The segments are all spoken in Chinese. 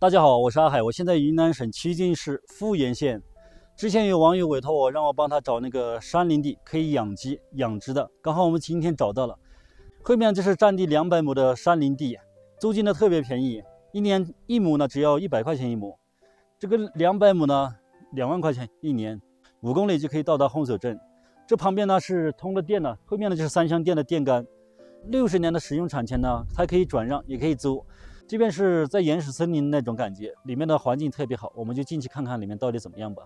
大家好，我是阿海，我现在云南省曲靖市富源县。之前有网友委托我，让我帮他找那个山林地，可以养鸡养殖的。刚好我们今天找到了。后面这是占地两百亩的山林地，租金呢特别便宜，一年一亩呢只要一百块钱一亩。这个两百亩呢两万块钱一年，五公里就可以到达红手镇。这旁边呢是通了电的，后面呢就是三相电的电杆。六十年的使用产权呢，它可以转让，也可以租。这边是在原始森林那种感觉，里面的环境特别好，我们就进去看看里面到底怎么样吧。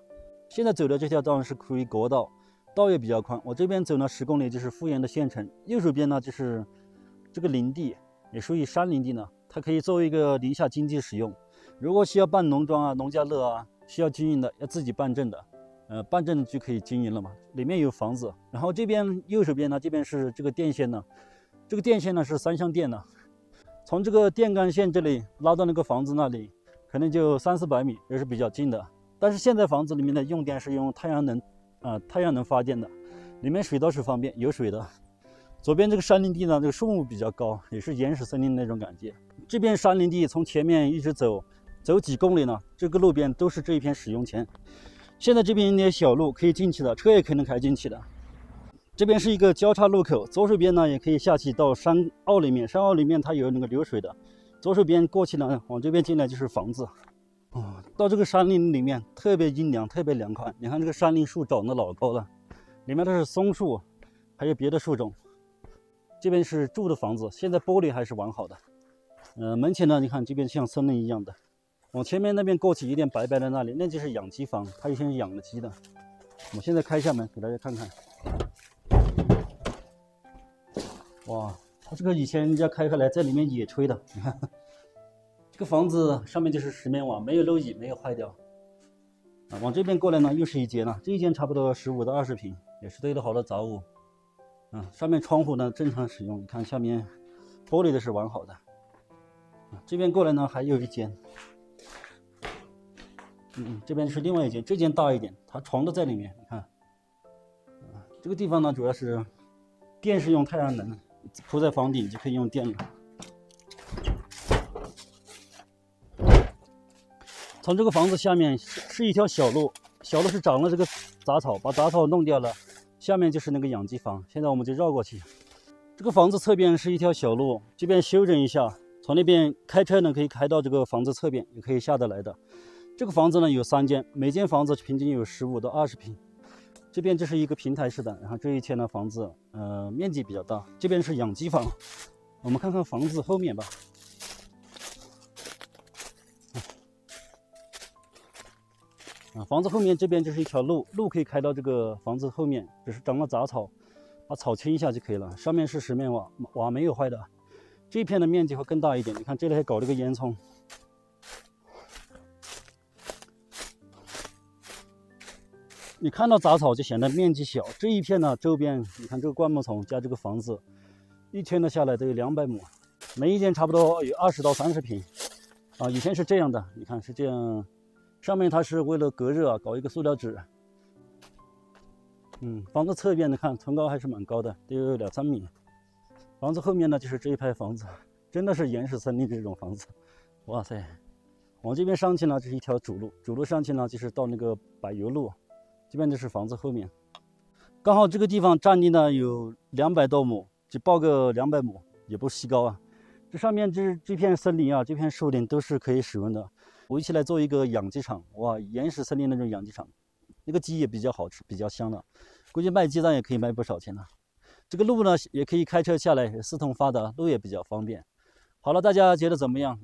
现在走的这条道是属于国道，道也比较宽。我这边走了十公里就是富源的县城，右手边呢就是这个林地，也属于山林地呢，它可以作为一个林下经济使用。如果需要办农庄啊、农家乐啊，需要经营的，要自己办证的，呃，办证就可以经营了嘛。里面有房子，然后这边右手边呢，这边是这个电线呢，这个电线呢是三相电的，从这个电杆线这里拉到那个房子那里，可能就三四百米，也是比较近的。但是现在房子里面的用电是用太阳能，啊，太阳能发电的，里面水倒是方便，有水的。左边这个山林地呢，这个树木比较高，也是原始森林那种感觉。这边山林地从前面一直走，走几公里呢，这个路边都是这一片使用权。现在这边一点小路可以进去的，车也可能开进去的。这边是一个交叉路口，左手边呢也可以下去到山坳里面，山坳里面它有那个流水的。左手边过去呢，往这边进来就是房子。哦，到这个山林里面特别阴凉，特别凉快。你看这个山林树长得老高了，里面都是松树，还有别的树种。这边是住的房子，现在玻璃还是完好的。呃，门前呢，你看这边像森林一样的。往前面那边过去有点白白的那里，那就是养鸡房，它以前是养了鸡的。我现在开一下门给大家看看。哇，他这个以前人家开开来在里面野炊的，你看。这个房子上面就是石棉瓦，没有漏雨，没有坏掉。啊，往这边过来呢，又是一间了。这一间差不多十五到二十平，也是堆了好多杂物。啊，上面窗户呢正常使用，你看下面玻璃的是完好的。啊，这边过来呢还有一间。嗯，这边是另外一间，这间大一点，它床都在里面。你看，啊，这个地方呢主要是电是用太阳能铺在房顶就可以用电了。从这个房子下面是一条小路，小路是长了这个杂草，把杂草弄掉了，下面就是那个养鸡房。现在我们就绕过去。这个房子侧边是一条小路，这边修整一下，从那边开车呢可以开到这个房子侧边，也可以下得来的。这个房子呢有三间，每间房子平均有十五到二十平。这边就是一个平台式的，然后这一圈的房子，呃，面积比较大。这边是养鸡房，我们看看房子后面吧。啊，房子后面这边就是一条路，路可以开到这个房子后面，只是长了杂草，把草清一下就可以了。上面是石棉瓦，瓦没有坏的。这片的面积会更大一点，你看这里还搞了个烟囱。你看到杂草就显得面积小。这一片呢，周边你看这个灌木丛加这个房子，一圈的下来都有两百亩，每一间差不多有二十到三十平。啊，以前是这样的，你看是这样。上面它是为了隔热啊，搞一个塑料纸。嗯，房子侧边你看，层高还是蛮高的，得有两三米。房子后面呢，就是这一排房子，真的是原始森林这种房子。哇塞，往这边上去呢，这是一条主路，主路上去呢，就是到那个柏油路。这边就是房子后面，刚好这个地方占地呢有两百多亩，就报个两百亩，也不稀高啊。这上面这这片森林啊，这片树林都是可以使用的。围起来做一个养鸡场，哇，原始森林那种养鸡场，那个鸡也比较好吃，比较香的，估计卖鸡蛋也可以卖不少钱呢。这个路呢，也可以开车下来，四通发达，路也比较方便。好了，大家觉得怎么样？